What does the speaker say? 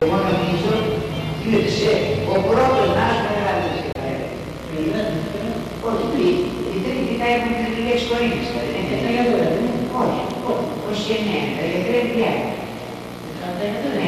Εγώ νομίζω υπήρξε σε ο πρώτος άσπρο εργάτης της Όχι, τι, η τρίτη κοιτάει από την τριετία Κορίνης. Όχι, όχι, 29, τα η